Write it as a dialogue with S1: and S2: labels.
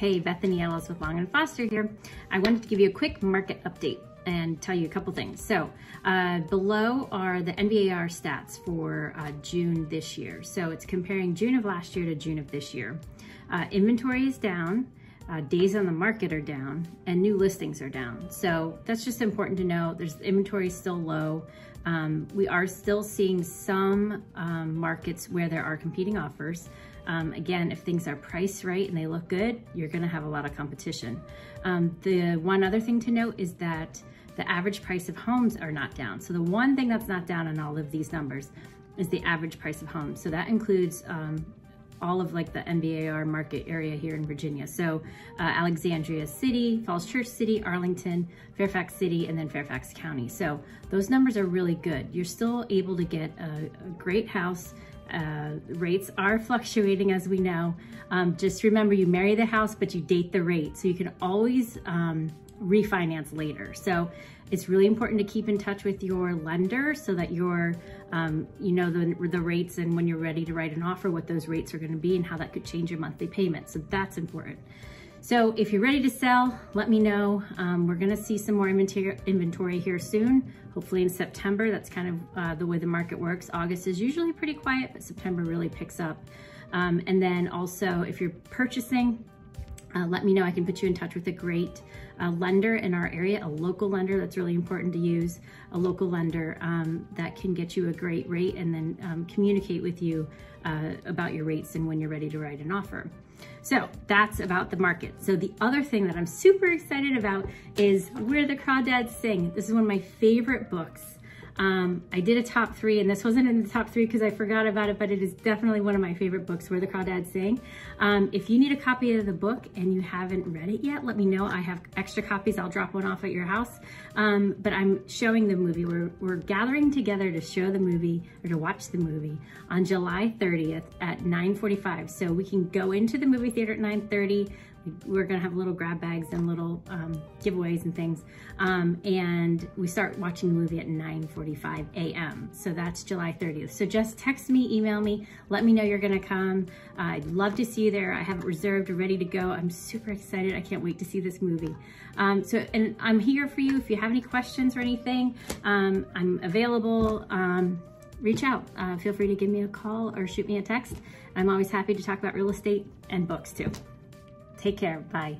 S1: Hey, Bethany Ellis with Long and Foster here. I wanted to give you a quick market update and tell you a couple things. So uh, below are the NVAR stats for uh, June this year. So it's comparing June of last year to June of this year. Uh, inventory is down, uh, days on the market are down, and new listings are down. So that's just important to know. There's inventory still low. Um, we are still seeing some um, markets where there are competing offers. Um, again, if things are priced right and they look good, you're gonna have a lot of competition. Um, the one other thing to note is that the average price of homes are not down. So the one thing that's not down in all of these numbers is the average price of homes. So that includes um, all of like the NVAR market area here in Virginia. So uh, Alexandria City, Falls Church City, Arlington, Fairfax City, and then Fairfax County. So those numbers are really good. You're still able to get a, a great house uh, rates are fluctuating as we know. Um, just remember you marry the house, but you date the rate. So you can always um, refinance later. So it's really important to keep in touch with your lender so that you're, um, you know the, the rates and when you're ready to write an offer, what those rates are gonna be and how that could change your monthly payment. So that's important. So if you're ready to sell, let me know. Um, we're gonna see some more inventory, here soon, hopefully in September. That's kind of uh, the way the market works. August is usually pretty quiet, but September really picks up. Um, and then also if you're purchasing, uh, let me know. I can put you in touch with a great uh, lender in our area, a local lender that's really important to use, a local lender um, that can get you a great rate and then um, communicate with you uh, about your rates and when you're ready to write an offer. So that's about the market. So the other thing that I'm super excited about is Where the Crawdads Sing. This is one of my favorite books. Um, I did a top three, and this wasn't in the top three because I forgot about it, but it is definitely one of my favorite books, Where the Crawdads Sing. Um, if you need a copy of the book and you haven't read it yet, let me know. I have extra copies. I'll drop one off at your house. Um, but I'm showing the movie. We're, we're gathering together to show the movie or to watch the movie on July 30th at 9.45. So we can go into the movie theater at 9.30 we're gonna have little grab bags and little um, giveaways and things. Um, and we start watching the movie at 9.45 a.m. So that's July 30th. So just text me, email me, let me know you're gonna come. Uh, I'd love to see you there. I have it reserved, ready to go. I'm super excited. I can't wait to see this movie. Um, so, and I'm here for you. If you have any questions or anything, um, I'm available um, reach out. Uh, feel free to give me a call or shoot me a text. I'm always happy to talk about real estate and books too. Take care. Bye.